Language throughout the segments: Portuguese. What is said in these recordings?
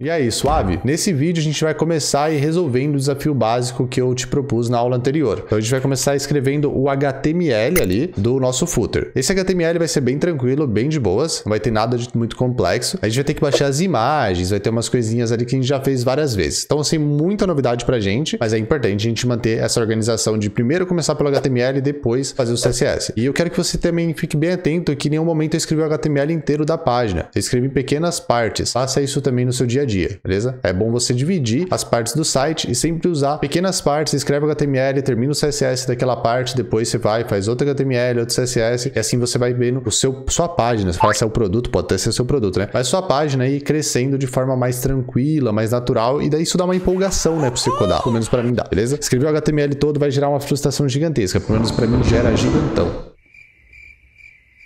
E aí, suave? Nesse vídeo a gente vai começar resolvendo o desafio básico que eu te propus na aula anterior. Então a gente vai começar escrevendo o HTML ali do nosso footer. Esse HTML vai ser bem tranquilo, bem de boas, não vai ter nada de muito complexo. A gente vai ter que baixar as imagens, vai ter umas coisinhas ali que a gente já fez várias vezes. Então, assim, muita novidade pra gente, mas é importante a gente manter essa organização de primeiro começar pelo HTML e depois fazer o CSS. E eu quero que você também fique bem atento que em nenhum momento eu escrevi o HTML inteiro da página. Você escreve em pequenas partes. Faça isso também no seu dia a dia, beleza? É bom você dividir as partes do site e sempre usar pequenas partes, escreve o HTML, termina o CSS daquela parte, depois você vai, faz outro HTML, outro CSS, e assim você vai vendo o seu, sua página. Você fala se o produto, pode até ser seu produto, né? Mas sua página aí crescendo de forma mais tranquila, mais natural, e daí isso dá uma empolgação, né, pra você codar. Pelo menos pra mim dá, beleza? Escrever o HTML todo vai gerar uma frustração gigantesca, pelo menos pra mim gera gigantão.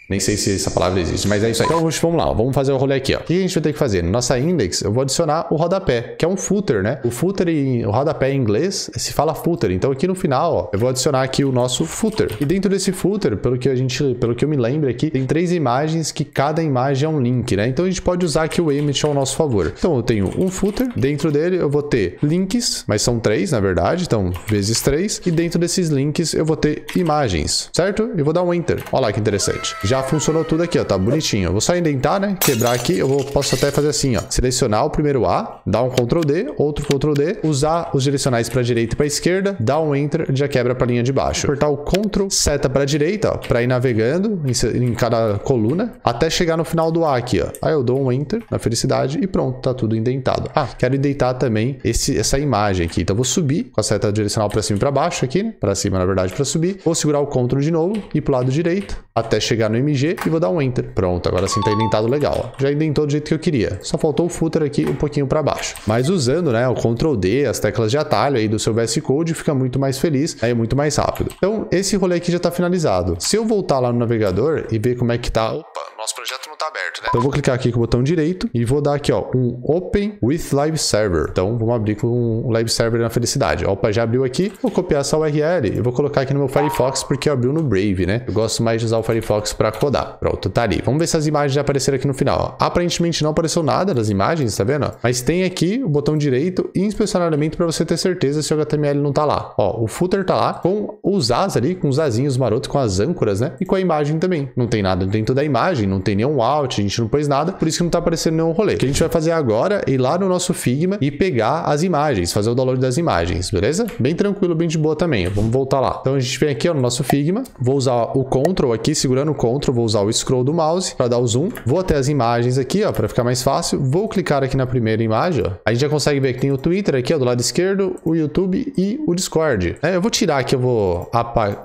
Nem sei se essa palavra existe, mas é isso aí. Então vamos lá, vamos fazer o rolê aqui. Ó. O que a gente vai ter que fazer? Nossa index, eu vou adicionar o rodapé, que é um footer, né? O footer em o rodapé em inglês se fala footer. Então aqui no final, ó, eu vou adicionar aqui o nosso footer. E dentro desse footer, pelo que a gente, pelo que eu me lembro aqui, tem três imagens que cada imagem é um link, né? Então a gente pode usar aqui o image ao nosso favor. Então eu tenho um footer, dentro dele eu vou ter links, mas são três na verdade, então vezes três. E dentro desses links eu vou ter imagens, certo? Eu vou dar um enter. Olha lá que interessante. Já já funcionou tudo aqui, ó, tá bonitinho. Eu vou só indentar, né, quebrar aqui, eu vou, posso até fazer assim, ó, selecionar o primeiro A, dar um Ctrl D, outro Ctrl D, usar os direcionais para direita e para esquerda, dar um Enter, já quebra para linha de baixo. Apertar o Ctrl, seta para direita, ó, para ir navegando em, em, cada coluna, até chegar no final do A aqui, ó. Aí eu dou um Enter na felicidade e pronto, tá tudo indentado. Ah, quero indentar também esse, essa imagem aqui, então vou subir com a seta direcional para cima e para baixo aqui, né, para cima na verdade para subir, vou segurar o Ctrl de novo e pro lado direito, até chegar no MG e vou dar um Enter. Pronto, agora sim tá indentado legal. Ó. Já indentou do jeito que eu queria. Só faltou o footer aqui um pouquinho para baixo. Mas usando né, o Ctrl D, as teclas de atalho aí do seu VS Code, fica muito mais feliz, aí é muito mais rápido. Então, esse rolê aqui já tá finalizado. Se eu voltar lá no navegador e ver como é que tá... Opa, nosso projeto aberto, né? Então eu vou clicar aqui com o botão direito e vou dar aqui, ó, um Open with Live Server. Então vamos abrir com um Live Server na felicidade. Opa, já abriu aqui. Vou copiar essa URL e vou colocar aqui no meu Firefox porque abriu no Brave, né? Eu gosto mais de usar o Firefox para codar. Pronto, tá ali. Vamos ver se as imagens já apareceram aqui no final. Ó. Aparentemente não apareceu nada das imagens, tá vendo? Mas tem aqui o botão direito e inspecionamento para você ter certeza se o HTML não tá lá. Ó, o footer tá lá com os as ali, com os asinhos marotos, com as âncoras, né? E com a imagem também. Não tem nada dentro da imagem, não tem nenhum a gente não pôs nada, por isso que não tá aparecendo nenhum rolê. O que a gente vai fazer agora é ir lá no nosso Figma e pegar as imagens, fazer o download das imagens, beleza? Bem tranquilo, bem de boa também. Vamos voltar lá. Então a gente vem aqui ó, no nosso Figma, vou usar o Ctrl aqui, segurando o Ctrl, vou usar o scroll do mouse para dar o zoom. Vou até as imagens aqui, ó, para ficar mais fácil. Vou clicar aqui na primeira imagem, ó. A gente já consegue ver que tem o Twitter aqui, ó, do lado esquerdo, o YouTube e o Discord. É, eu vou tirar aqui, eu vou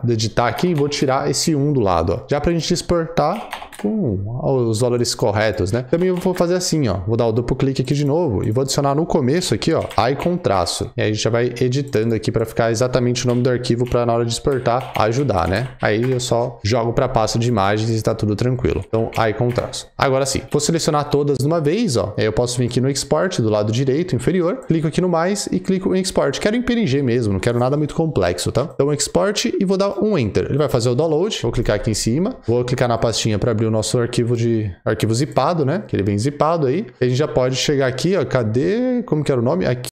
editar aqui e vou tirar esse 1 do lado, ó. Já pra gente exportar com os valores corretos, né? Também eu vou fazer assim, ó. Vou dar o duplo clique aqui de novo e vou adicionar no começo aqui, ó, icon traço. E aí a gente já vai editando aqui para ficar exatamente o nome do arquivo para na hora de exportar ajudar, né? Aí eu só jogo para pasta de imagens e está tudo tranquilo. Então, icon traço. Agora sim, vou selecionar todas de uma vez, ó. Aí eu posso vir aqui no export do lado direito inferior, clico aqui no mais e clico em export. Quero em PNG mesmo, não quero nada muito complexo, tá? Então, export e vou dar um enter. Ele vai fazer o download. Vou clicar aqui em cima, vou clicar na pastinha para abrir o nosso arquivo de arquivo zipado, né? Que ele vem zipado aí. A gente já pode chegar aqui, ó. Cadê? Como que era o nome? Aqui.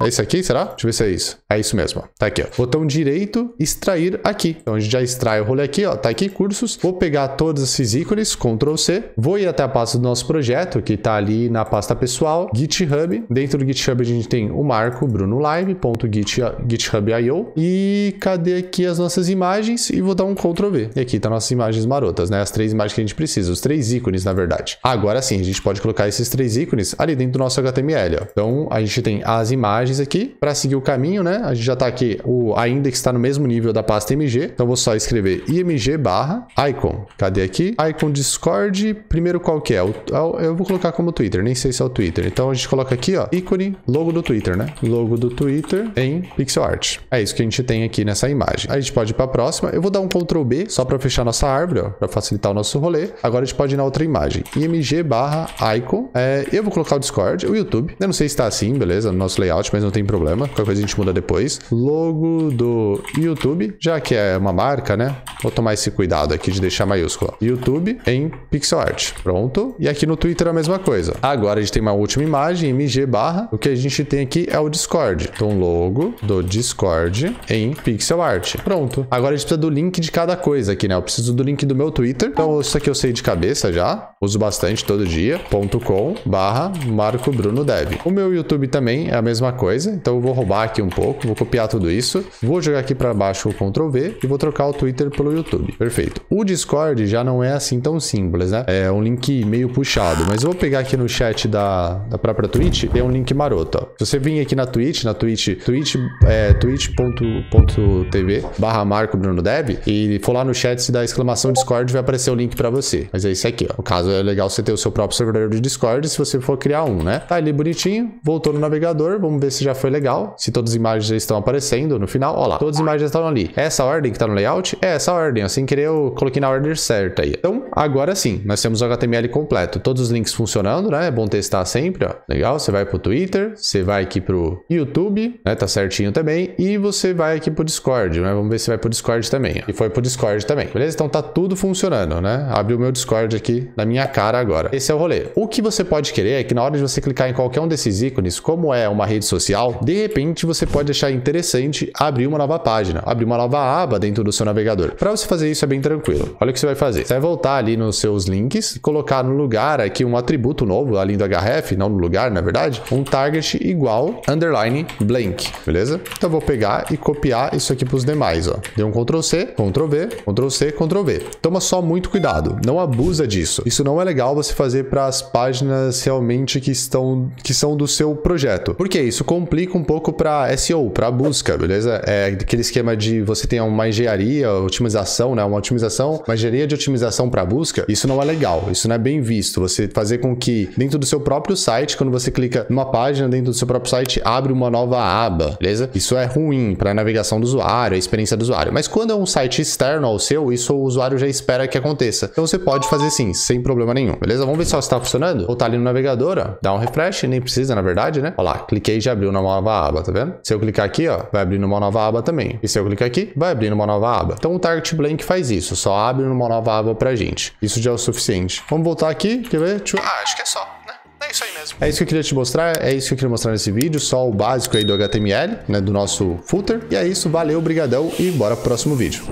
É esse aqui, será? Deixa eu ver se é isso. É isso mesmo, ó. Tá aqui, ó. Botão direito, extrair aqui. Então a gente já extrai o rolê aqui, ó. Tá aqui, cursos. Vou pegar todos esses ícones, Ctrl C. Vou ir até a pasta do nosso projeto, que tá ali na pasta pessoal, GitHub. Dentro do GitHub a gente tem o marco brunolive.github.io. E cadê aqui as nossas imagens? E vou dar um Ctrl V. E aqui tá nossas imagens marotas, né? As três imagens que a gente precisa, os três ícones, na verdade. Agora sim, a gente pode colocar esses três ícones ali dentro do nosso HTML, ó. Então a gente tem as imagens aqui para seguir o caminho, né? A gente já tá aqui, o, a index está no mesmo nível da pasta img, então vou só escrever img barra icon. Cadê aqui? Icon Discord, primeiro qual que é? O, eu vou colocar como Twitter, nem sei se é o Twitter. Então a gente coloca aqui, ó, ícone, logo do Twitter, né? Logo do Twitter em pixel art. É isso que a gente tem aqui nessa imagem. A gente pode ir para a próxima. Eu vou dar um Ctrl B só para fechar nossa árvore, para facilitar o nosso rolê. Agora a gente pode ir na outra imagem. img barra icon. É, eu vou colocar o Discord, o YouTube. Eu não sei se está assim, beleza? No nosso layout mas não tem problema. Qualquer coisa a gente muda depois. Logo do YouTube, já que é uma marca, né? Vou tomar esse cuidado aqui de deixar maiúsculo. YouTube em pixel art. Pronto. E aqui no Twitter a mesma coisa. Agora a gente tem uma última imagem, mg barra. O que a gente tem aqui é o Discord. Então, logo do Discord em pixel art. Pronto. Agora a gente precisa do link de cada coisa aqui, né? Eu preciso do link do meu Twitter. Então, isso aqui eu sei de cabeça já. Uso bastante todo dia. .com barra Marco Bruno Dev. O meu YouTube também é a mesma coisa. Então, eu vou roubar aqui um pouco. Vou copiar tudo isso. Vou jogar aqui para baixo o Ctrl V e vou trocar o Twitter pelo YouTube. Perfeito. O Discord já não é assim tão simples, né? É um link meio puxado. Mas eu vou pegar aqui no chat da, da própria Twitch. Tem um link maroto, ó. Se você vir aqui na Twitch, na Twitch, Twitch, é, twitch.tv barra Marco Bruno Dev e for lá no chat, se dá exclamação Discord, vai aparecer o link para você. Mas é esse aqui, ó. No caso, é legal você ter o seu próprio servidor de Discord se você for criar um, né? Tá ali bonitinho, voltou no navegador, vamos ver se já foi legal, se todas as imagens já estão aparecendo no final. Ó lá, todas as imagens estão ali. É essa ordem que tá no layout? É essa ordem, assim querer eu coloquei na ordem certa aí. Então, agora sim, nós temos o HTML completo. Todos os links funcionando, né? É bom testar sempre, ó. Legal, você vai pro Twitter, você vai aqui pro YouTube, né? Tá certinho também. E você vai aqui pro Discord, né? Vamos ver se vai pro Discord também, ó. E foi pro Discord também, beleza? Então tá tudo funcionando, né? Abre o meu Discord aqui na minha cara agora. Esse é o rolê. O que você pode querer é que na hora de você clicar em qualquer um desses ícones, como é uma rede social, de repente você pode achar interessante abrir uma nova página, abrir uma nova aba dentro do seu navegador. Para você fazer isso é bem tranquilo. Olha o que você vai fazer. Você vai voltar ali nos seus links e colocar no lugar aqui um atributo novo, além do href, não no lugar, na verdade, um target igual underline blank, beleza? Então eu vou pegar e copiar isso aqui para os demais, ó. Deu um Ctrl C, Ctrl V, Ctrl C, Ctrl V. Toma só muito cuidado, não abusa disso. Isso não é legal você fazer para as páginas realmente que estão que são do seu projeto. Porque isso complica um pouco para SEO, para busca, beleza? É aquele esquema de você ter uma engenharia, otimização, né? Uma otimização, uma engenharia de otimização para busca. Isso não é legal, isso não é bem visto. Você fazer com que dentro do seu próprio site, quando você clica numa página dentro do seu próprio site, abre uma nova aba, beleza? Isso é ruim para a navegação do usuário, a experiência do usuário. Mas quando é um site externo ao seu, isso o usuário já espera que aconteça. Então você pode fazer sim, sem problema nenhum, beleza? Vamos ver só se está funcionando? Voltar ali no navegador, ó, dá um refresh, nem precisa na verdade, né? Olha lá, cliquei e já abriu uma nova aba, tá vendo? Se eu clicar aqui, ó, vai abrir numa nova aba também. E se eu clicar aqui, vai abrir numa nova aba. Então o Target Blank faz isso, só abre numa nova aba pra gente. Isso já é o suficiente. Vamos voltar aqui, quer ver? Ah, acho que é só, né? É isso aí mesmo. É isso que eu queria te mostrar, é isso que eu queria mostrar nesse vídeo, só o básico aí do HTML, né, do nosso footer. E é isso, valeu, brigadão e bora pro próximo vídeo.